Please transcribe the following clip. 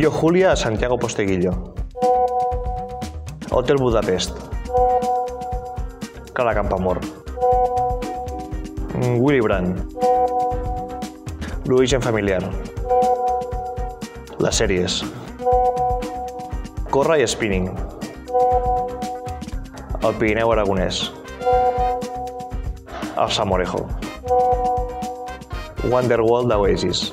Yo Julia a Santiago Posteguillo. Hotel Budapest. Cala Campamor mm, Willy Brandt. L'origen familiar. Les sèries. Corre i spinning. El Pirineu aragonès. El Samorejo. Wonderworld d'Oasis.